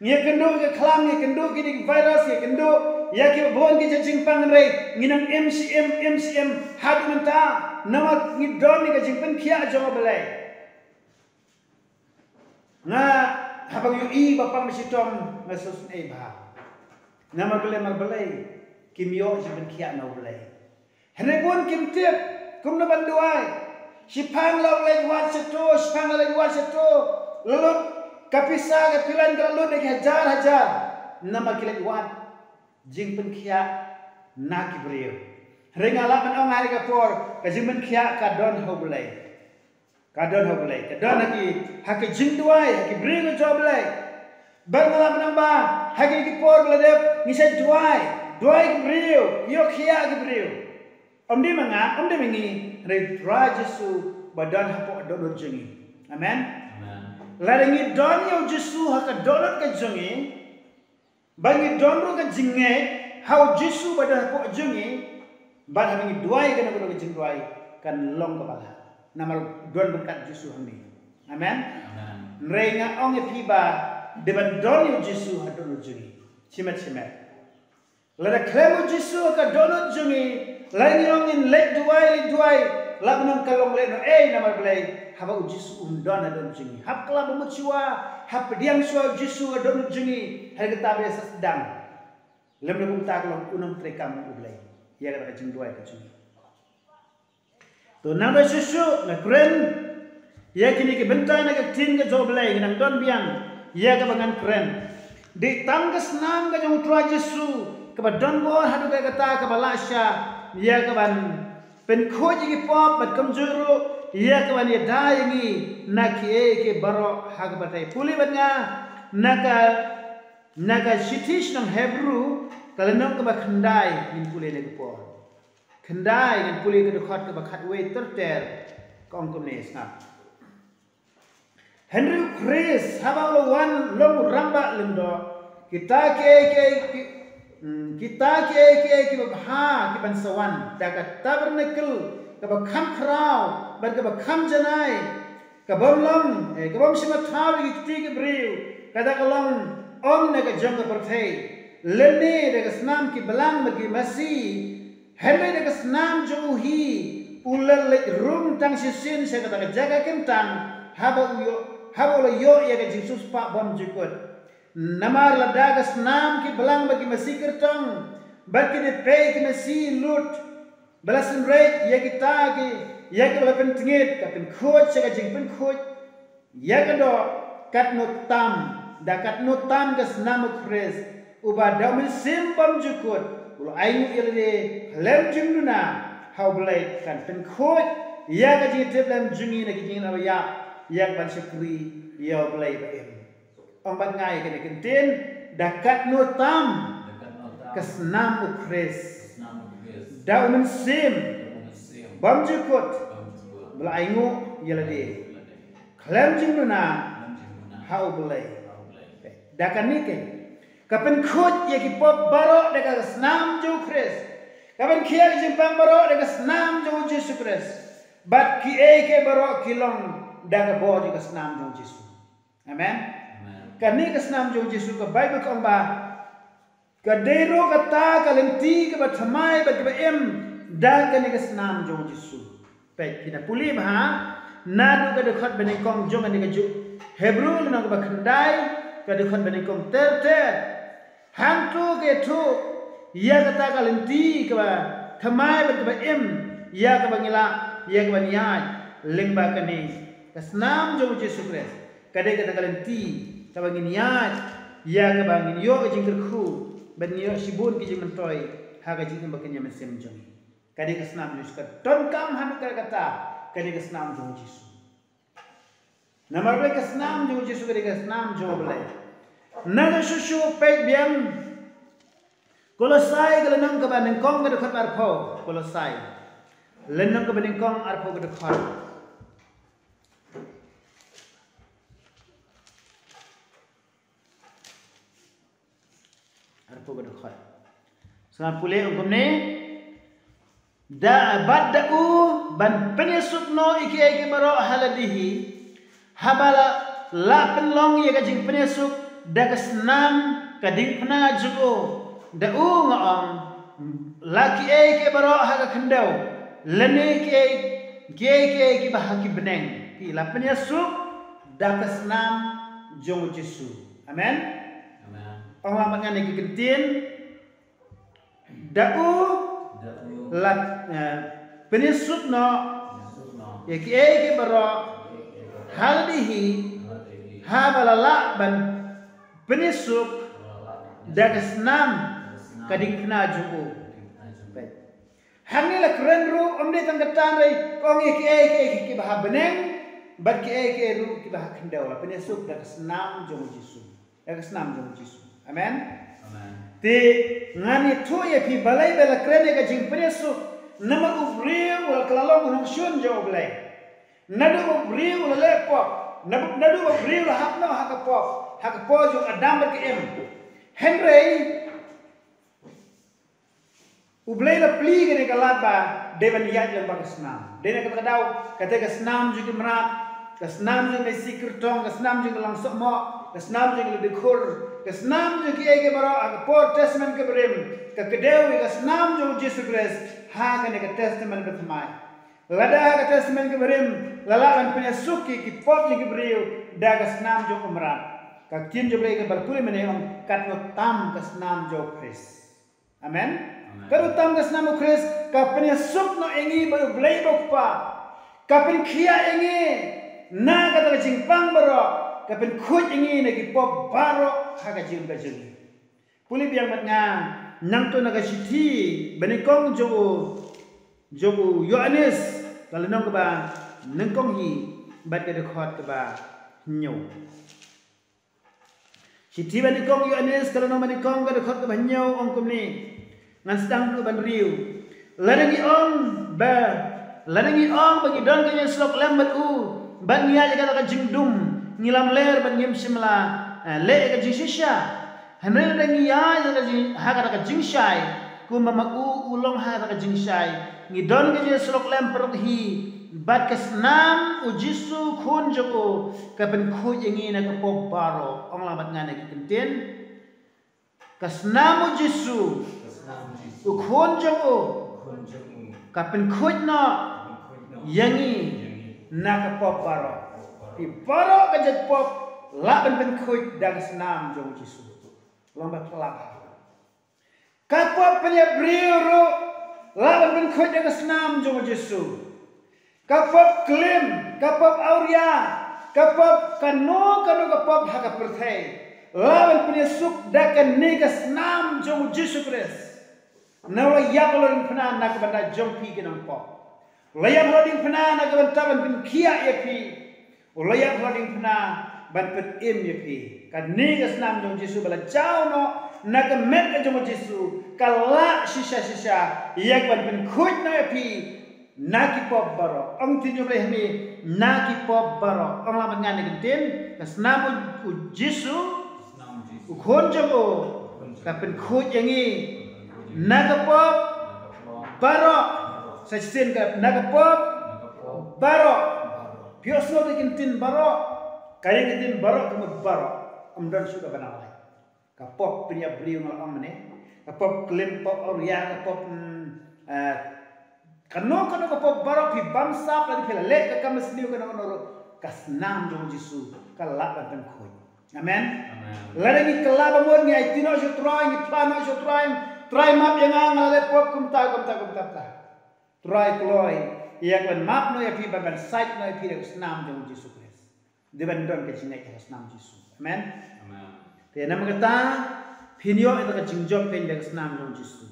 ngi kendo ke klam ngi kendo ki di virus ngi kendo ya ki bon ki jing pang re nang MCM MCM had menta nama ngi don ni ke jing pen kia jo belai. Nga habang yu i bapa mesti tom ngasus e ba. Nama belai mal belai kimyo jing pen kia no belai. Hene bon kim tip kum na banduai sipang law lai wan seto sipang lai wan seto lalut kapisa ke pilan ke lalu dek hajar hajar. Nama kilat wan jing pen kia na kibriyo ringala man ong hari kapor ka jing pen kia ka don ho bulai ka don ho bulai ka don haki haki jing duai haki briyo jo bulai bar ngala man ba haki ki por ngisa duai. Duai kibriyo yo kia kibriyo om di manga om di mengi re dra jesu badan hapo don jingi amen larangi don yo jisu haka donat ka jungi bangi donro ka jinge how jisu bada ko jungi bad hamingi duai kana ko jing duai kan long ka bala namal don berkat jisu hami amen? Renga ong e piba deban don yo jisu hadon jungi chimet chimet. Lara klemo jisu ka donat jungi larangi ong in let duai let duai lagnam kalong le no eh namal blai haba ujisu undana don jingi hab kala bumuchua hab diang suwa jisu don jingi hal kita be sedang. Lem le bum tak long unam trekam ublai. Ya kata jing dua ka jingi to nang da susu na kren ya kini ke benta na ka tin joblai nang don biang. Ya ka bangan kren di tanggas nam ga jong jisu ka ba don bo hadu ka kata ka balasha ya ban เป็นโคจิกิปอบบัดกำจูรุเยกวันยดาย่างี้นักเอเกบรอฮักบัดไทยพูลิบัดงานักนักชิติชนองเฮบรูตะลนงกับขันได้ยินพูลิเลกปอขันได้ยินพูลิกระดูกขอดกับขัดเวทร์เตอร์กองกุมเนสนะเฮนรี่คริสฮาบาวลวันลงรัมบะลินโดกิตาเกเก kita ke ke ke ha ki ban sawan daga tabernacle kaba kham khrao bar kaba kham janai kaba long e kaba sima thau ki ti ki briu kada ka long om na ka jong lene de ka snam ma ki masi. Heme de ka snam jo hi rum tang si sin se kada ka jaga kem tang haba yo haba lo yo ya ka jesus pa bom namar la daga snam ki balang bagi masi kertong. Bar ki de pe ki masi lut. Balasin rate ya kita ki ya ki bala pen tingit ka pen khoj se ka jing pen khoj ya ka do kat no tam. Da kat no tam ka snam khres uba da min sim bam jukut ulo ainu ilde lem jing na. How blade kan pen khoj ya ka jing tep lem jingi na ki jing na ya. Ya ban shukri ya blade ba em ong ban ngai ka ne ken tin da kat no tam. Ka snam khres da umen sim. Bam jukut. Bla de klem jing na. Hau belai. Da kan nike kapen khut ye ki pop baro de ka snam ju kris kapen kia jing pam baro de ka snam ju jesu kris bat ki e ke baro kilong da ka bo ji ka snam ju jesu amen kan ni ka snam ju jesu ka bible ka ba kadero kata kalenti ke bathamai bat ke em da ke ne snam jong jisu pe kina puli ha. Na du ke dekhot bene kong jong ne ke ju. Hebrew na ke bakhandai ke dekhot bene kong ter ter hang tu ke tu ya kata kalenti ke ba thamai bat ke em ya ke bangila ya ke bania ling ba ke ne ke snam jong jisu kres kade kata kalenti ke bangin ya ya ke bangin yo ke jingker khu ben yo shibun ki jimen toy haga jingin bakanya mesem jong. Kadi kesnam jus ka ton kam ham kar kata kadi kesnam jong jisu namar be kesnam jong jisu kadi kesnam jong bele naga shushu pe biang kolosai kala nang ka ban kong ka dekat arpo kolosai. Lenang ka ban kong arpo ka dekat arpo ga dekhot sa pule hukum ni. Da badau ban penyusup no iki iki maro haladihi. Habala la penlong ye ga jing penyusup daga senam kading pna juko da u ngam laki e ke baro haga kendau. Lene ke ke ke ki bahaki beneng. Pi lapan Yesus daga senam jong Yesus amen amen pengalaman yang dikentin da u lat penisut no ya ki e ke baro haldihi habalala ban penisuk dagas nam. Kading kena juku Hangi la keren ru omde tang katan rai kong iki e ki ki ki bah beneng. Bat ki e ki ru ki bah kendau la penisuk dagas nam jong jisu dagas nam jong jisu amen? Te ngani tu ye pi balai bela keren ka jing penisuk nama ufri wal kalalong nong shun jo blai. Nadu ufri wal lepok nadu nadu ba briu la hapna haka po haka po jo adam ba em. Henry ublay la pli gene kalat ba devan yat yang ba snam. Dene kata dau kata ka snam ju ki mrat ka snam ju me sikir tong ka snam ju lang sok mo ka snam ju le dikhur ka snam ju ki ege baro haka po testament ke brim ka kedewi ka snam ju jesus christ ha ka ne ka testament ba thamai Lada ka testament ke berim lalakan punya suki ki pot ki beriu daga senam jo umran. Ka kim jo beli ke berpuli mene om kat no tam ke senam jo Chris. Amen. Kalau tam ke senam Chris ka punya suk no engi baru beli bokpa. Ka pun kia engi na ka ta jingpang baro ka pun kut engi na ki pop baro ha ka ka jing. Puli biang mat nga nang to na ka siti benikong jo jo Yohanes kalau nong keba nengkong hi bat ke dekhot keba nyo. Si tiba ni kong Yohanes kalau nong ni kong ke dekhot keba nyo ong kum ni ngan sedang tu ban riu. Ladangi ong ba ladangi ong bagi don ke slok lambat u ban nia jaga ka jingdum ngilam ler ban ngim simla le ka jisisha hanre ladangi ya jaga jing ha ka jingshai ku mama u ulong ha ka jingshai ngidon ke je slok lem perut hi. Bat kes nam u jisu khun joko ka ben khu yengi na ka pop baro ong la bat ngane ki kenten kas nam u jisu. U khun joko ka ben khu na yengi na ka pop baro pi baro ka je pop la ben ben khu da kas nam jong jisu lomba kelak Kapwa punya beriuru lawan bin khoi dengan senam jong Yesu. Kapap klim, kapap auria, kapap kano kano kapap haka perthai. Lawan bin Yesu dakan nega senam jong Yesu Kristus. Nawa yak lorin pena nak benda jong pi kenang pop. Layak lorin pena nak benda bin kia ya pi. Layak lorin pena ban pet im ya pi. Kan nega senam jong Yesu bala jauh no nak met ke jong Yesu kala sisa sisa yak ban bin khuj na pi naki pop baro. Ang tinyo bre mi naki pop baro. Ang laman nga ni gentin kasnam u Yesu u khon jong ka bin khuj yangi naka pop baro. Sa sin ka naka pop baro pios no de gentin baro kaya gentin baro kumud baro amdan sudah banalai kapop punya beliau ngal amne kapop klim pop orya kapop kano kano kapop baro pi bamsa padi pela lek ka kamas niu kana onoro kasnam jong jisu kalak dan khoi amen? Lada ni kalaba mon ni aitino jo try ni plano jo try try map yang ang le pop kum ta kum ta kum ta ta try ban map no ya pi ban site no ya pi kasnam jong jisu kres de ban don ke chinek kasnam jisu amen? Amen. Te nama kata pinyo itu ke jingjob pen senam jong jisu.